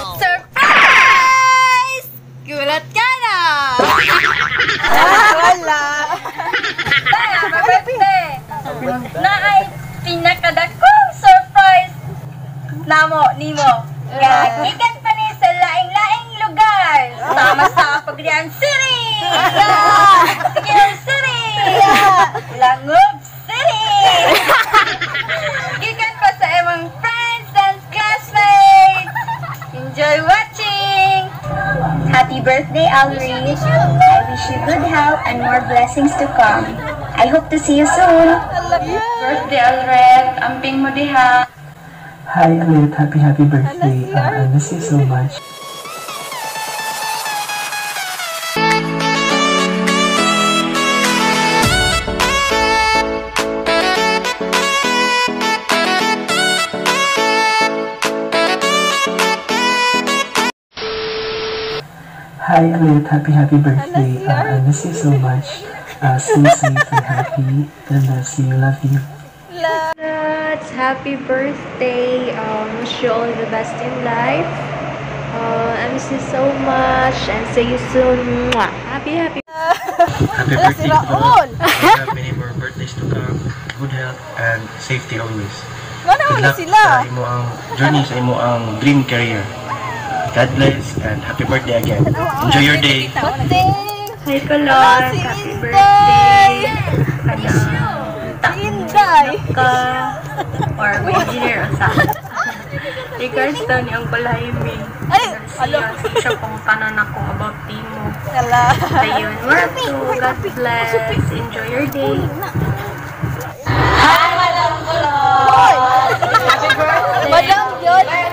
Surprise! To see you soon. Birthday, Alred. Amping mo diha. Hi, Alit. Happy, happy birthday. Uh, I miss you so much. Hi, Alit. Happy, happy birthday. Uh, I miss you so much. Uh, stay safe and happy. God bless you. Love you. Congrats! Happy birthday! Um, wish you all the best in life. Uh, I miss you so much and see you soon. Mwah! Happy, happy. Happy Wala si Raul. have many more birthdays to come. Good health and safety always. Good wala luck sila. sa imo ang journey sa imo ang dream career. God bless and happy birthday again. Enjoy your day. Hi, Kalon! si Happy Inday! birthday! Si Inday. Ka! Or may engineer sa Regards daw ni Uncle Jaime. Ay, alo. Siya, pong tanan ako about Timo. Wala. Ayun, work to. God bless. Enjoy your day. Madam yun. Hi,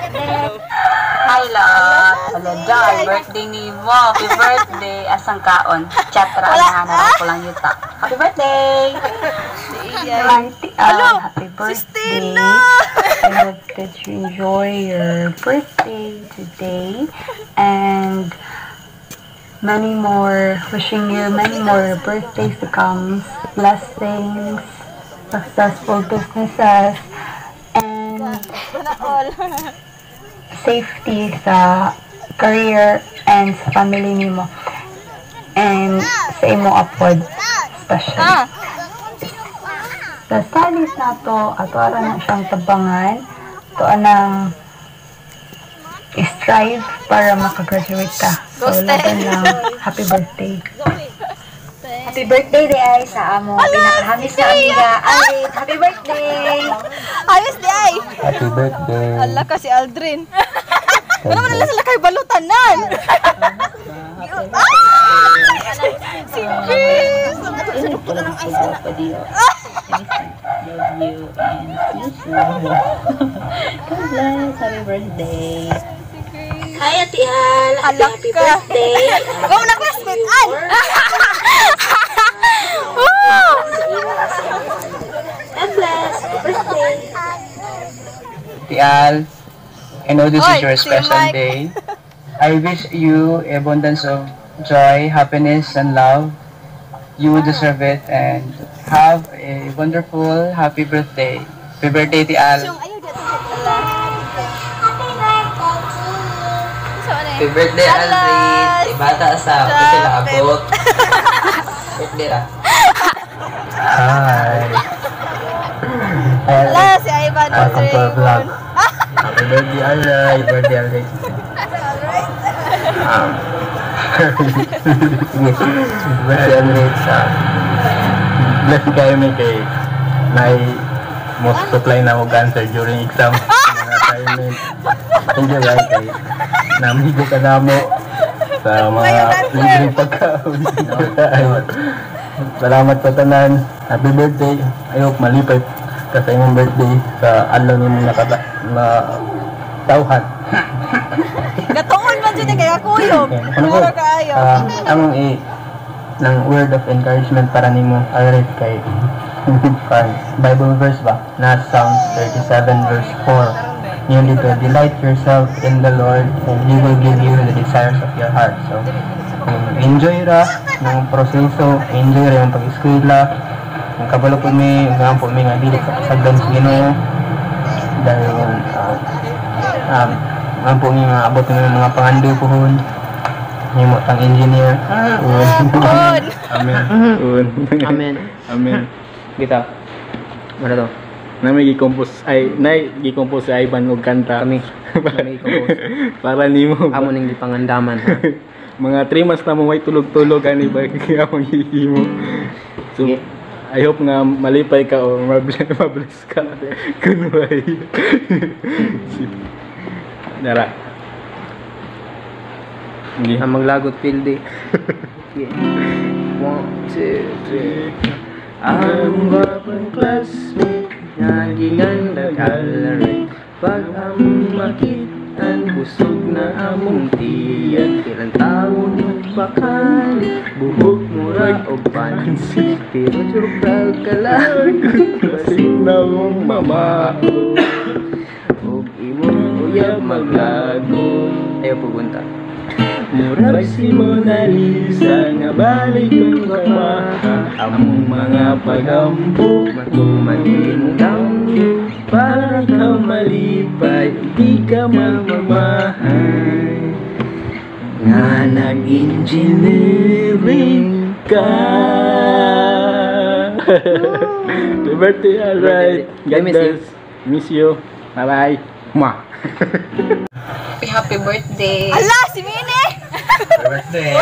lot. Hello, Joy. Birthday ni mo. Happy birthday. Asang kaon. Chatra, nahanap ko lang yuta. Happy birthday! Uh, happy birthday. I hope that you enjoy your birthday today and many more, wishing you many more birthdays to come, blessings, successful businesses, and. safety sa career and sa family nimo and sa imo upward especially. Ah, Sa studies na to, ato ara na siyang tabangan, to anang strive para makagraduate ka. So, laban lang. Happy birthday. Happy birthday day ay sa amo pinakahamis na amiga Alrit. Happy birthday! ayos di ay. Happy birthday. Ala ka si Aldrin. Wala man nila sila kay balutanan. si Chris. Happy birthday! Hi, Ate Al! Happy, Alak happy ka. birthday! Wow, na classmate an. God bless! Happy birthday! Tial, I know this Oy, is your si special Mike. day. I wish you abundance of joy, happiness, and love. You deserve it and have a wonderful, happy birthday. Happy birthday, Tial. Happy birthday, Alfred! Ibata sa Stop kasi nakabot. birthday ra. Hi. Ala si Ivan Welcome to our vlog. Dragon. Happy birthday, Alray. Happy birthday, Alray. Um, birthday, Alray. Sa bless kayo may kay may most supply na og answer during exam mga assignment. Thank Kay namigo ka na mo sa mga libreng pagkaon. Salamat sa tanan. Happy birthday. Hope malipay ka sa imong birthday sa adlaw nimo nakata na tawhan. Gatuon man dyan kaya kuyog. Ano ko? Ah, ang i ng word of encouragement para nimo alright kay Bible verse ba na Psalms 37 verse 4 you need to delight yourself in the Lord and He will give you the desires of your heart so um, enjoy ra ng proseso enjoy ra yung pag-eskwela ang kabalo po mi nga po mi nga dili ka kasagdan sa Ginoo dahil ah, um, Ang po nga abot ng mga pangando po hon. Himo tang engineer. Kun. Amen. Un. Amen. Amen. Kita. Ano to? Na may gi-compose ay nay gi-compose si Ivan og kanta. Kami. Kami compose. Para nimo. Amo ning gipangandaman. ha? Mga 3 months na mo may tulog-tulog ani ba kaya hihimo. So Sige. I hope nga malipay ka o mabless, mabless ka. Kunway. Dara. Hindi. Ang maglagot pildi. Yeah. One, two, three. Ang gwapong classmate Nagingan nag-alari Pag ang makitan Busog na among tiyan. Ilang taon bakal Buhok mura o pansit. Pero surpral ka lang. Kasing na mong mamao. Huwag imong uyab maglago. Ayaw pupunta Murag si Mona Lisa nga balik ng kamaha. Among mga pagampo Matumanin lang Para ka malipay, di ka mamamahay. Nga nag-engineering ka. Happy birthday, alright God miss you. Miss you. Bye-bye. Mwah. Happy birthday. Ala, si Mine! Birthday!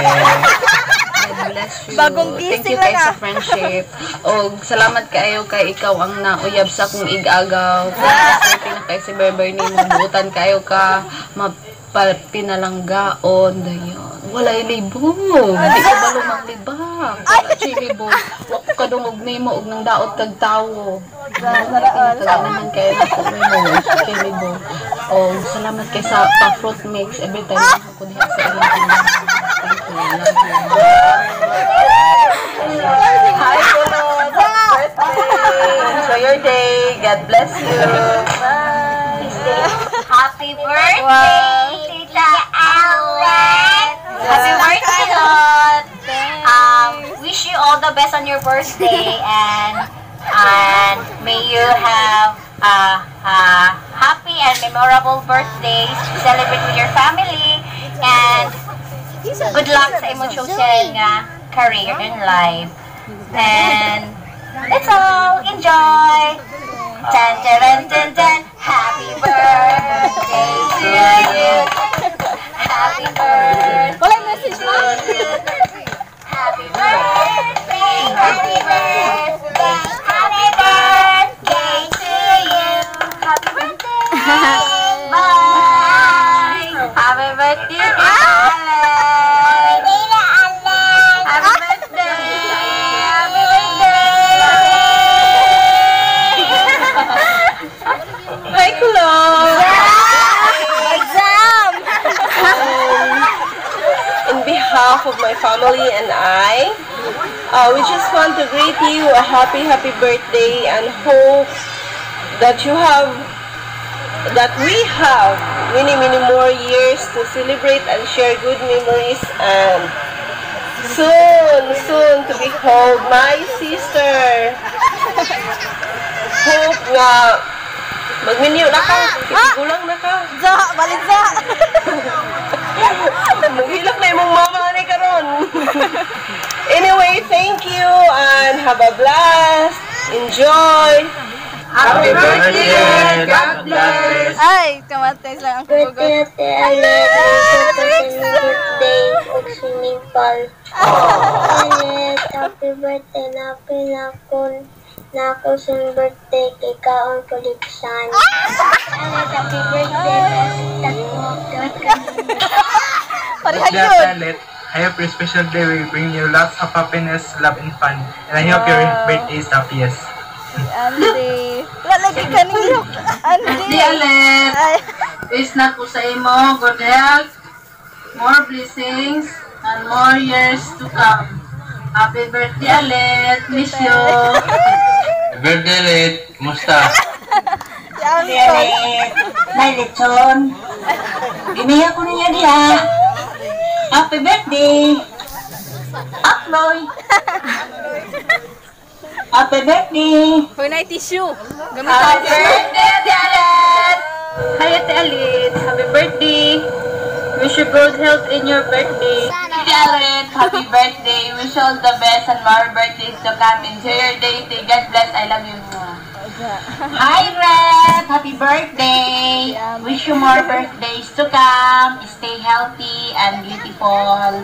God bless you. Bagong Thank gising you kay sa friendship. O salamat kayo kay ikaw ang nauyab sa akong igagaw. Kasi na kay si Berber ni mo buutan kayo ka mapinalanggaon dayon. Walay libog. Di ka ba lumaglibang? Wala siya libog. Wako ka dungog nimo og nang daot kag tawo. Pinataganan kayo na ko mo. Kay libog. O salamat kay sa pa-fruit mix every time ako diha sa ilang you. Hi, Kulot. birthday. Enjoy your day. God bless you. Happy birthday, Tita Ellen! Happy birthday, Lot! The best on your birthday and and may you have a, a happy and memorable birthday. to celebrate with your family and good luck sa imong chosen uh, nga career in life. And that's all. Enjoy! Dun, dun, dun, dun. Happy birthday to you. Happy birthday. Wala message mo? Happy birthday. Happy birthday to you. Happy birthday. Behalf of my family and I, uh, we just want to greet you a happy, happy birthday and hope that you have, that we have many, many more years to celebrate and share good memories and soon, soon to behold my sister. Hope nga magminyo na ka, gulang na ka. Za! Balik za! Maghilak na yung mama ni karon. anyway, thank you and have a blast. Enjoy. Happy birthday. God bless. Ay, kamatis lang ang kubugot. Birthday, Alet. birthday og swimming pool. Happy birthday na pinakon na ako sa birthday kay Kaon Koliksan. Alet, happy birthday. Parihan Dear yun! Planet, I hope your special day will bring you lots of happiness, love, and fun. And I hope your birthday is happiest. Andy. Wala lagi ka ninyo. Andy. Di Alet. Wish na ko sa imo good health, more blessings, and more years to come. Happy birthday, Alet. Miss you. Birthday late! Kumusta? Andy. Alet, may lechon. Biniya ko niya diha. Happy birthday. Uploy. Happy birthday. Huwag na tissue. Gamit Happy birthday, Alet. Hi, Ate Alit. Happy birthday. Wish you good health in your birthday. Alit, happy birthday. Wish you all the best and more birthdays to come. Enjoy your day. God bless. I love you. Hi, Red. Happy birthday. Wish you more birthdays to come. Stay healthy and beautiful.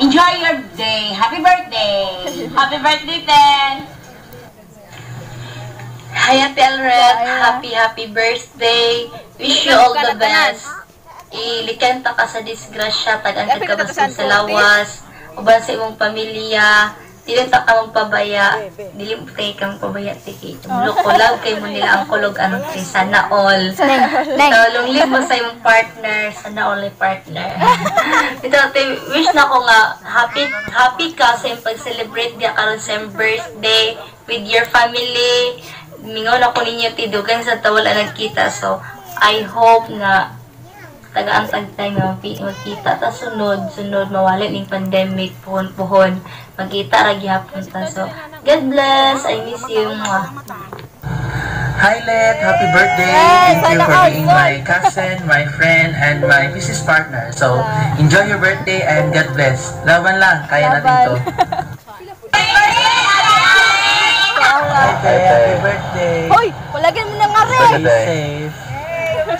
Enjoy your day. Happy birthday. Happy birthday, Ten. Hi, Alred. Happy, happy birthday. Wish you all the best. Ilikanta ka sa disgrasya, tagantad ka basta sa lawas, uban sa imong pamilya, dili ta ka magpabaya, dili mo kay kang pabaya tiki. Loko love kay mo nila ang kulog anong kay sana all. So, lunglib mo sa imong partner, sana all partner. Ito, ate, wish na ko nga happy happy ka sa imong pag-celebrate dia karon sa birthday with your family. Mingaw na ko ninyo tidugan sa tawala nagkita. So, I hope na taga-antag tayo magkita ta sunod sunod mawala ning pandemic puhon puhon magkita ra gyapon ta so God bless I miss you Mwah. Hi, Let. Happy birthday. Thank you for being my cousin, my friend, and my business partner. So, enjoy your birthday and God bless. Laban lang. Kaya natin to. Happy, happy birthday. Hoy, palagyan mo na nga rin. Stay safe.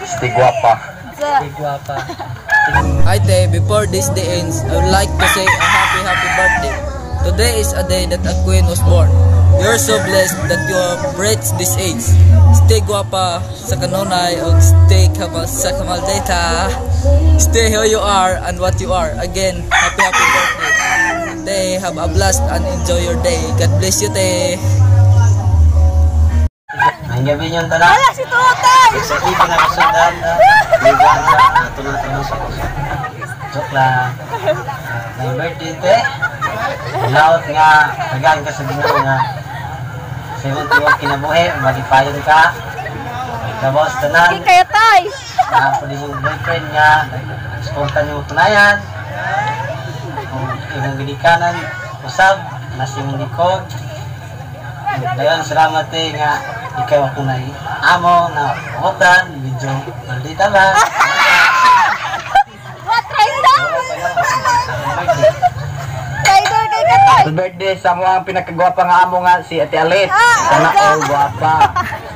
Stay guwapa. Stay guwapa. Hi Te, before this day ends, I would like to say a happy happy birthday. Today is a day that a queen was born. You're so blessed that you have reached this age. Stay guapa sa kanunay o stay kamal sa kamaldeta. Stay who you are and what you are. Again, happy happy birthday. Te, have a blast and enjoy your day. God bless you, Te. Ang gabi niyong tanan. Wala si Tutay! Sa kita na kasundan na. Liwan na. Tulong-tulong sa kusa. Joke lang. Ah, My birthday, te. Laot nga. Nagaan ka sa ginoo nga. Sa imong tuwag kinabuhi. Malipayon ka. Labos tanan. Hindi kaya tay! na po yung boyfriend nga, nag-spontan yung punayan, kung imong ginikanan, usab, nas imong likod. Salamat eh nga, ikaw ako na amo na utan, medyo maldita lang. What? Kay katay! Happy birthday sa mo ang pinakagwapa nga amo nga si Ate Alit. Sana all gwapa.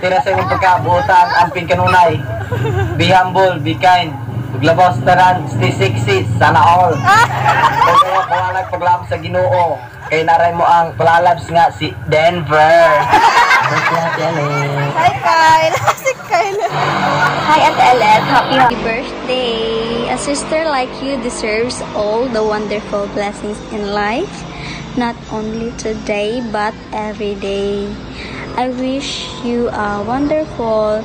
Tira sa imong pagkabutan, amping kanunay. Be humble, be kind. Paglabaw sa tanan, stay sexy. Sana all. Pawalag paglam sa ginoo. Kay naray mo ang palalabs nga si Denver. Hi, Kyle! Si Kyle! Hi, Ate Alet. Happy, happy birthday. A sister like you deserves all the wonderful blessings in life, not only today, but every day. I wish you a wonderful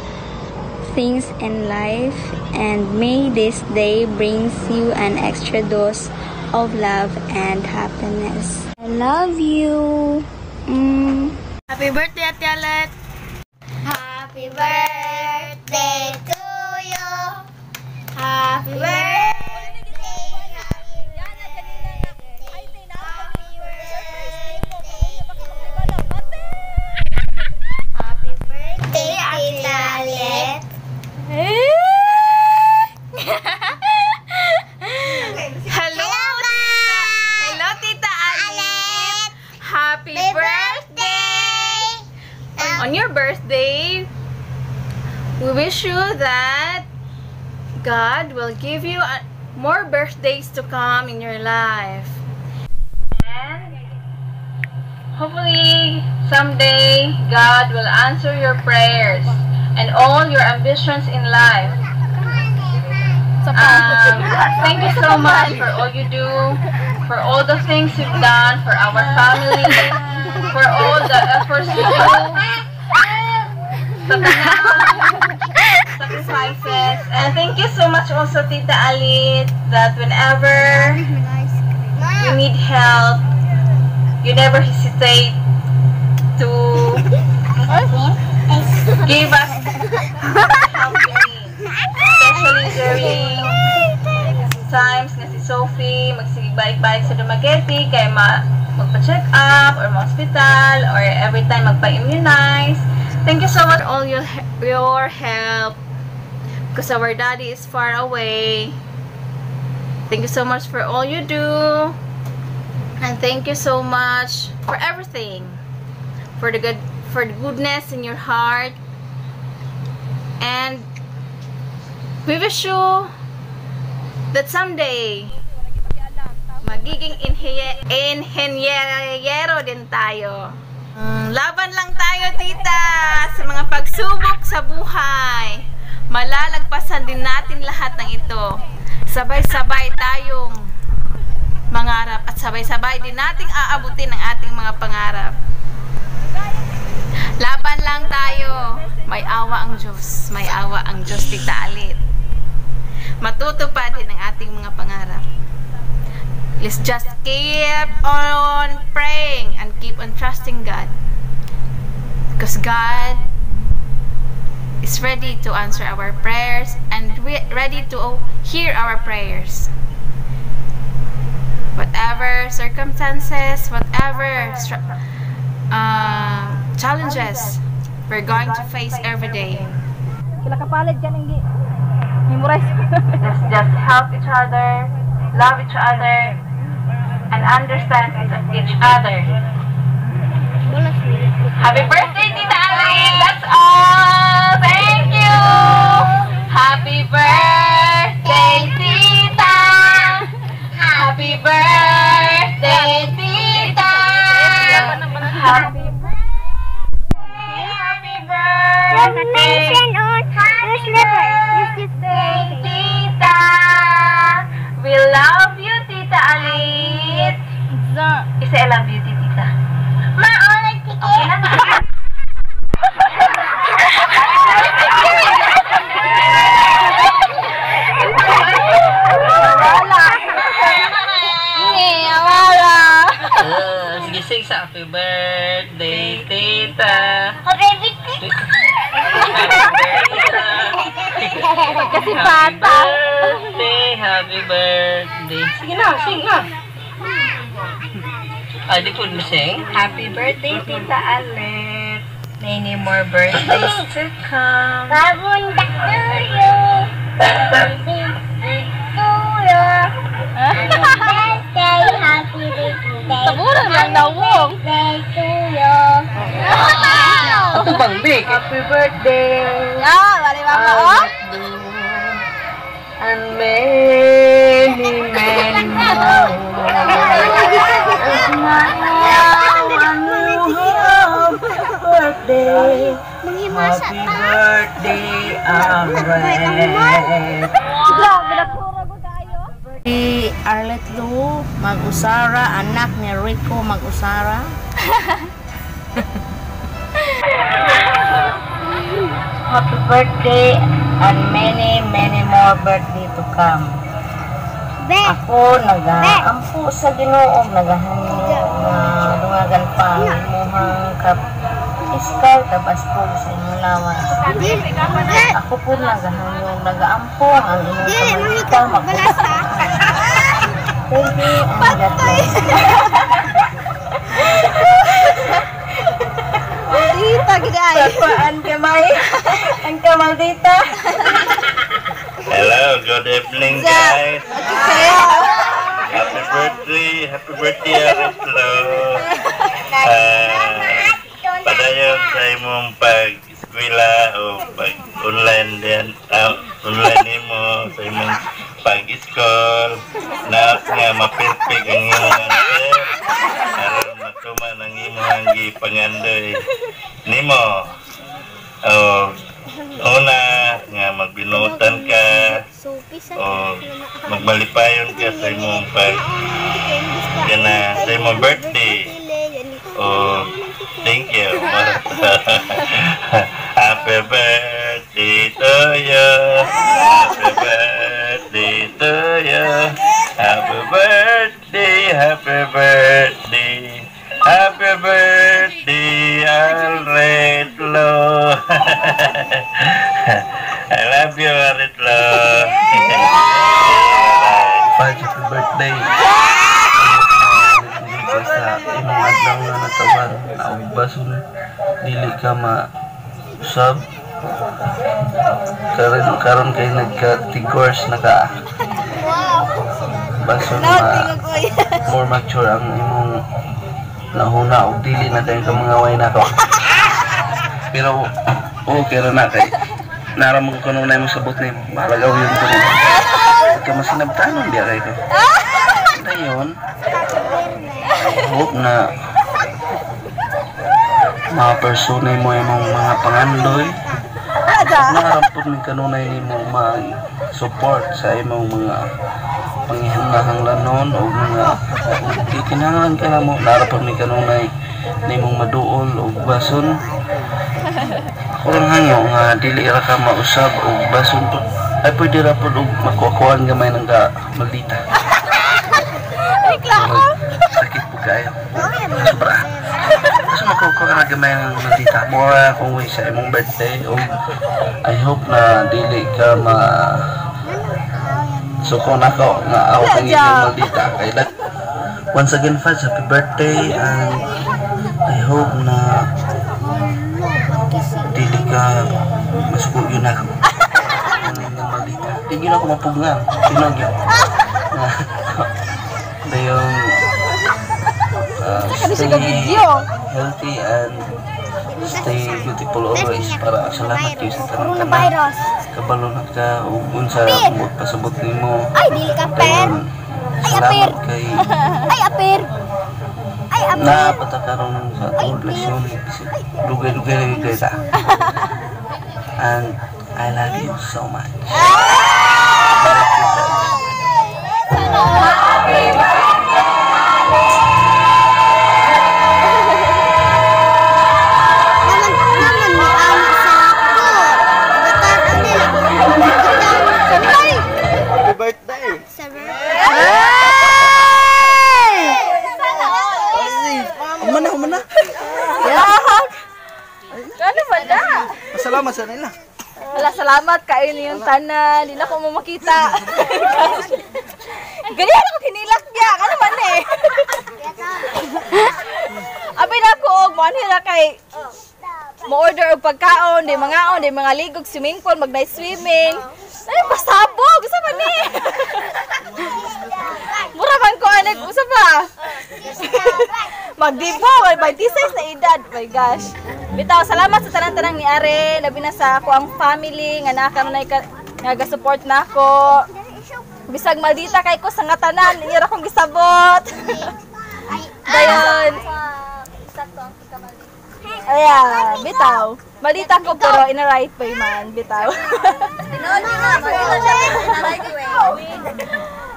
things in life and may this day brings you an extra dose of love and happiness. I love you. Mm. Happy birthday, Ate Alet! Happy birthday to you. Happy birthday. Happy birthday, Tita Alet. Hello! Hello, Tita Alit! Happy birthday! On your birthday, we wish you that God will give you a, more birthdays to come in your life. And hopefully, someday, God will answer your prayers and all your ambitions in life. Um, thank you so much for all you do, for all the things you've done for our family, for all the efforts you do, sacrifices. And thank you so much also, Tita Alit, that whenever you need help, you never hesitate to give us help we need. Especially during times na si Sophie magsigibalik-balik sa Dumaguete kaya ma magpa-check up or ma-hospital or every time magpa-immunize. Thank you so much for all your, your help. because our daddy is far away. Thank you so much for all you do. And thank you so much for everything. For the good for the goodness in your heart. And we wish you that someday magiging inhe- inhenyero din tayo. Mm, laban lang tayo, tita, sa mga pagsubok sa buhay. Malalagpasan din natin lahat ng ito. Sabay-sabay tayong mangarap at sabay-sabay din nating aabutin ang ating mga pangarap. Laban lang tayo. May awa ang Diyos. May awa ang Diyos, tita Alit. Matutupad din ang ating mga pangarap. Let's just keep on praying and keep on trusting God. Because God is ready to answer our prayers and ready to hear our prayers. Whatever circumstances, whatever uh, challenges we're going to face every day. Let's just help each other, love each other, and understand each other. Happy birthday, Tita Ali! That's all! Thank you! Happy birthday, Tita! Happy birthday, Tita! Happy birthday! Happy birthday! Tita! We love! Isa, I love you, Tita. Maulit Okay lang. Uh, sige, sing sa happy birthday, tita. Happy Kasi bata. birthday, happy birthday. Sige na, sing na. Ay, di po sing. Happy birthday, Tita Alet. Many more birthdays to come. Babunda to you. Birthday to you. Birthday, happy birthday. Tabura lang. Birthday to you. Ako bang, Big? Happy birthday. Ah, bali ba? Oh? And many, many more. birthday. Happy birthday, Amret. Si Arlet Lu, mag-usara, anak ni Rico mag-usara. Happy birthday and many, many more birthday to come. Ako nagaampo sa Ginoo, nagahanyo nga dungagan pa ang imuhang kap iskaw tabas po sa inyong lawas. Ako po nagahanyo, nagaampo ang inyong iskaw magpapalasa. Thank you and God bless. Tita, giday. Ang kamay, ang kamaldita. Hello, good evening guys. Happy birthday, happy birthday Aritlo. Ah, padayon sa imong pag-eskwela o pag-online din, ah, online nimo sa imong pag-school. Na nga mapirpig ang imong answer. Aron matuman ang imong gipangandoy nimo. Oh, una nga magbinutan ka. O magbalipayon ka sa imong pag kana sa imong birthday. O thank you. Happy birthday to you. Happy birthday to you. Happy birthday happy birthday I love you, Alretlo. Pag happy birthday. Sa imong adlaw nga nataban, naugbason dili ka ma sub karon karon kay nagka-tigors naka baso na more mature ang imong nahuna og dili na kay ka mga way na to. Pero oh pero na kay naramang ko na mo sabot ni malagaw yun ko nimo. Ka masinabtanon diya kay ko. Dayon. Hope na mga persona mo imong mga pangandoy nakarampot ng kanunay ni mo mag-support sa imong mga pangihanahanglanon o mga kinahanglan ka na mo narapot ni kanunay ni mong maduol o bason kurang hanyo nga dili ra ka mausab o bason po. Ay pwede ra po og makukuhan gamay ng ka maldita. Sakit po kayo. Sobra. Mas makukuha na gamay ng maldita? Mura kung way sa imong birthday. O I hope na dili ka ma suko na ko nga ako kang inyong maldita. Kay once again Faz happy birthday and I hope na dili ka masuko yun ako ang inyong maldita hindi yun ako mapugngan sinog yun Dayon uh, stay healthy and stay beautiful always. Para salamat kayo sa tanang tanan kabalo na ka ug unsa mo pasabot nimo Ay, dili ka pen. Dayon, salamat kay Ay, apir. Ay, apir. na patakaron sa atong relasyon dugay-dugay lang kayo ta and I love you so much salamat kayo yung tanan. Hindi na ako mo makita. Ganyan ako kinilak niya. Ano man eh. Abay na ako, manhira kay mo order og pagkaon, di mga on, di mga ligog swimming pool, mag night swimming. Ay, pasabog, sa man ni. Mura man ko anak, usa ba? Magdibo, may 26 na edad. My gosh. Bitaw, salamat sa tanan-tanang ni Are, labi na sa ako ang family nga nakaroon na ka nga support na ako. Bisag maldita kay ko sa nga tanan, ira kong gisabot. Dayon. Ayan, bitaw. Maldita ko pero in a right way man, bitaw.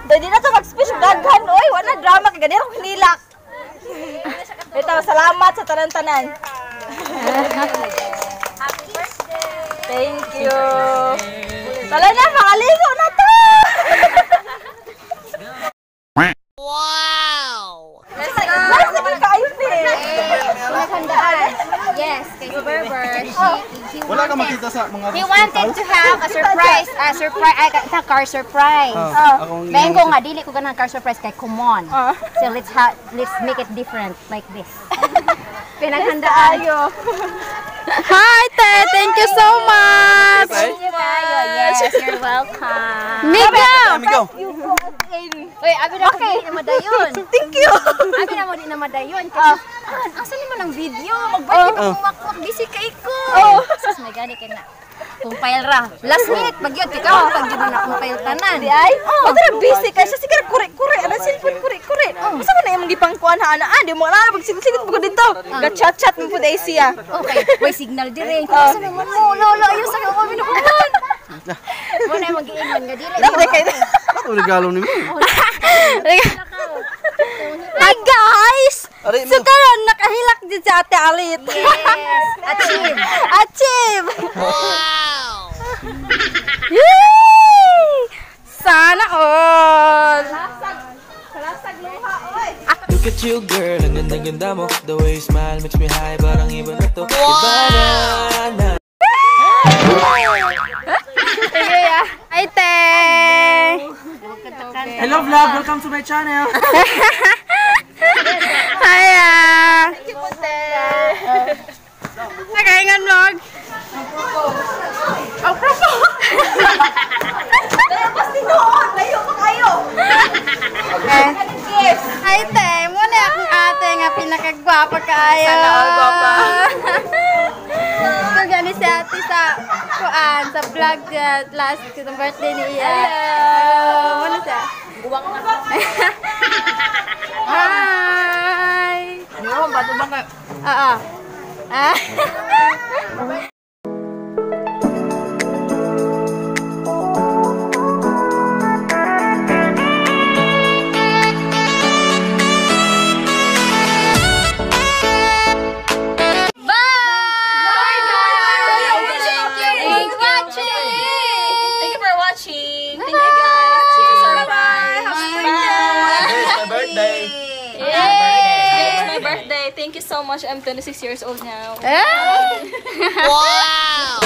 Dahil na to mag-speech daghan, oy, wala drama kay ganyan akong hinilak. Bitaw, salamat sa tanan-tanan. Thank you. Tala na, makaligo na to! wow! Nice naman kayo eh. Yes, kay Berber, she, he Wala ka wanted, makita sa mga he wanted to have a surprise, a surprise, ay, a car surprise. Ngayon ko nga, dili ko ganang car surprise kay come on. Ah. So let's ha let's make it different like this. Pinaghandaan. Ayo. Hi, Te! Thank you so much! Thank you kayo. Yes, you're welcome. Migo! Migo. Uy, abi na okay. di na madayon. Thank you! Abi na mo di na madayon. Kasi, ah, asan mo ng video? Mag-birthday Oh. mo, mag-busy kay ko. Oh. Sus, may gani ka na. Kumpile ra. Last minute, magyod. Ikaw, pag yun na kumpile tanan. Di ay? Oh, tara busy ka siya. Sige, kure-kure. Ano, cellphone, kure-kure. Masa mo na yung gipangkuhan ha, ana? Ah, di mo na, magsigit-sigit mo ko dito. Ga-chat-chat mo po dahil siya. Okay, may signal dire. Kung sa naman mo, lolo, ayun sa kami na kuman. Mo na mag-iingon nga dili. Dapat kayo. Ako regalo ni mo. Hi guys! Ari So mo. karon nakahilak din sa Ate Alit. Yes, achieve. Achieve! Wow! Yay! Sana all! Look at you girl, ang ganda-ganda mo The way you smile makes me high Parang iba na to Iba na Hi, Te! Hello vlog, welcome to my channel. Hiya! Nakaingan vlog. Tapos tinuon, oh. layo pa kayo. Okay. Eh. Ay, te, muna akong ate nga pinakagwapa kayo. Sana all gwapa. Kung si ate sa kuan, sa vlog uh, last to the birthday ni Iya. Hello. Muna siya. Buwang na. Hi! Ano, bato ba kayo? Oo. Ah. ah. Much. I'm 26 years old now. wow.